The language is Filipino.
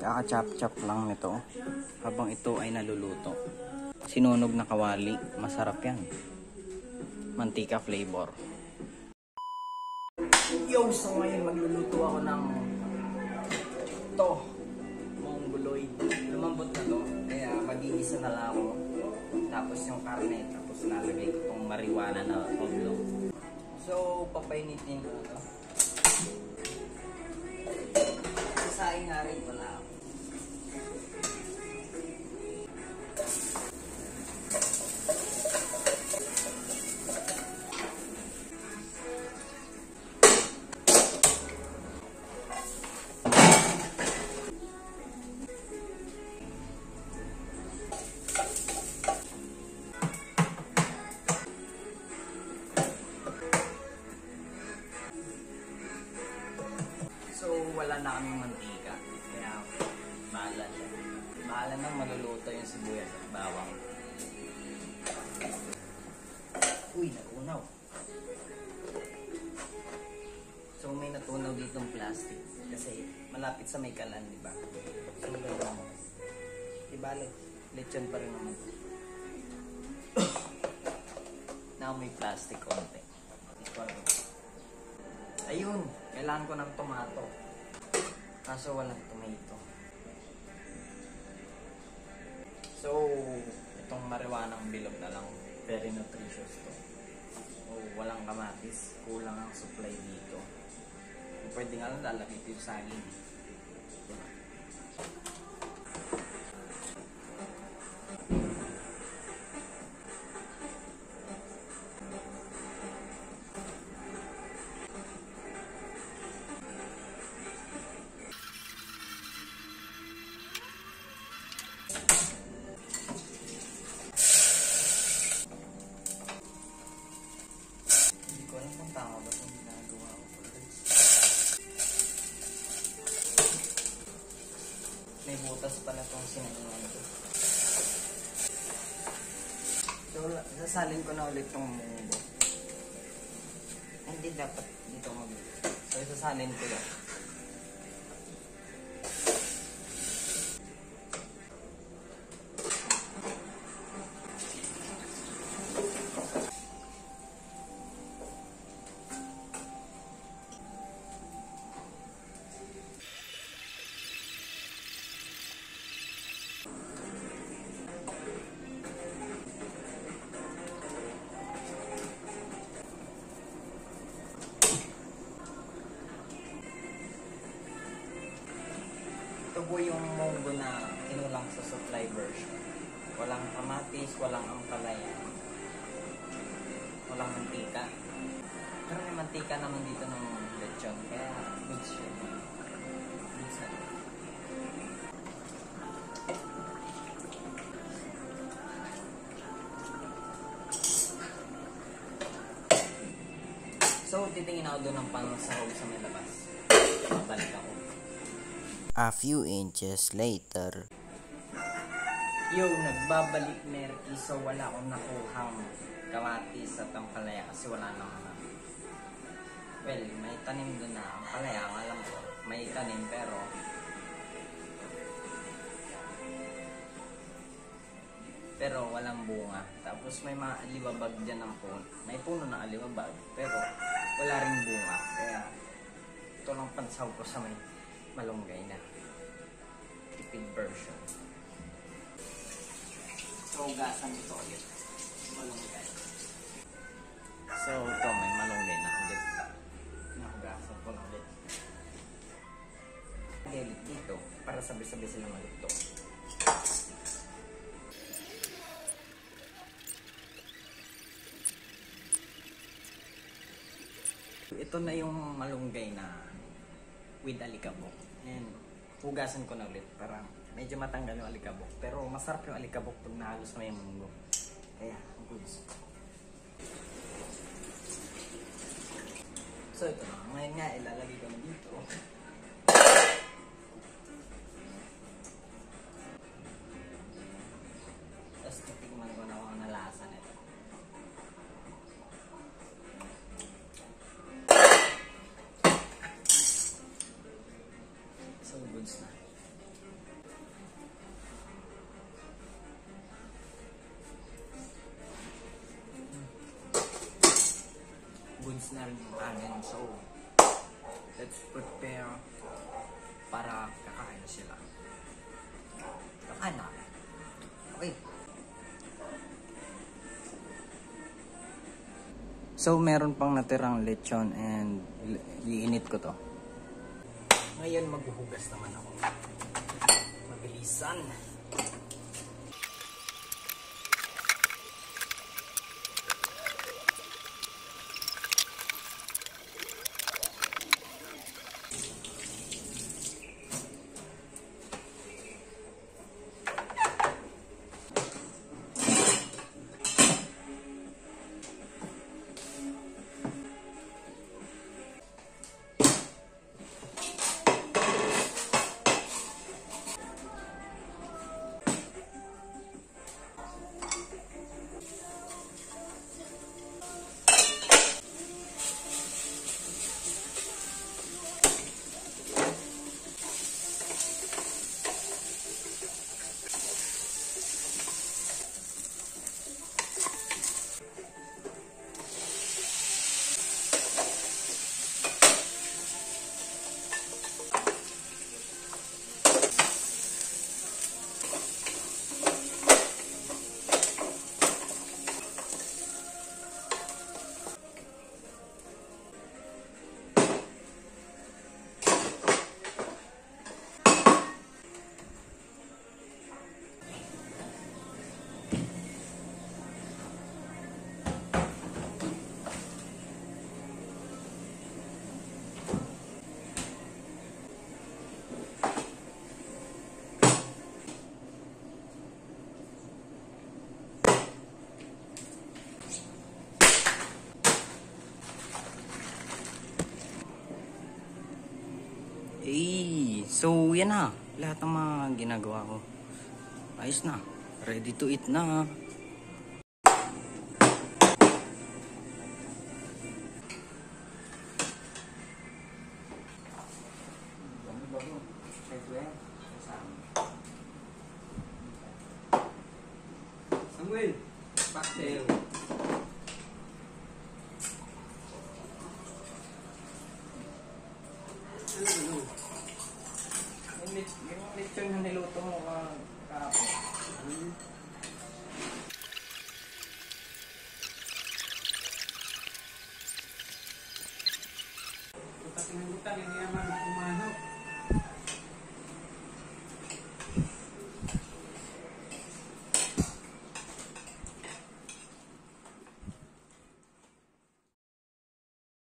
Kaka-chop-chop lang nito habang ito ay naluluto. Sinunog na kawali, masarap yan. Mantika flavor. Yo, so ngayon magluluto ako ng to, mongoloid. Lumambot na to, kaya mag-iisa na lang ako. Tapos yung karne, tapos lalagay ko tong marijuana na toblo. So, papainitin ko na to. Sasain nga rin pala ako. Siya. Bahala nang maluluto yung sibuyas at bawang. Uy, natunaw. So, may natunaw ditong plastic. Kasi, malapit sa may kalan, di ba? So, gano'n mo. Di bale, lechon pa rin naman. na may plastic konti. Ayun, kailangan ko ng tomato. Kaso walang tomato. So, itong marijuanang bilog na lang. Very nutritious to. Oh, walang kamatis. Kulang ang supply dito. Pwede nga lang lalagay ito yung saging. Sasalin ko na ulit itong munggo. Hindi dapat dito mag So, sasalin ko yan. Po yung munggo na kinulang sa supply version. Walang kamatis, walang ampalaya. Walang mantika. Pero may mantika naman dito ng lechon. Kaya good siya. So, titingin ako doon ng pansahog sa may labas. Babalik ako. A few inches later. Yo, nagbabalik Merky so wala akong nakuhang kamatis at ampalaya kasi wala naman na. Well, may tanim doon na ang alam ko. May tanim pero pero walang bunga. Tapos may mga alibabag dyan ng puno. May puno na alibabag pero wala rin bunga. Kaya ito lang pansaw ko sa may malunggay na tipid version. So, ugasan ito ulit. Malunggay. So, ito may malunggay na ulit. Nahugasan ko na ulit. Galit dito para sabi-sabi sila malito. Ito na yung malunggay na with alikabok. And hugasan ko na ulit para medyo matanggal yung alikabok. Pero masarap yung alikabok pag nahalos na yung munggo. Kaya, goods. So ito na. Ngayon nga, ilalagay ko na dito. ubos na rin yung kanin. So, let's prepare para kakain sila. Kakain na. Okay. So, meron pang natirang lechon and iinit ko to. Ngayon, maghuhugas naman ako. Mabilisan. Eh, so yan na. Lahat ng mga ginagawa ko. Ayos na. Ready to eat na. Yung, yung lechon na niluto mo kahapon. Hmm. Tapos nang buta, hindi naman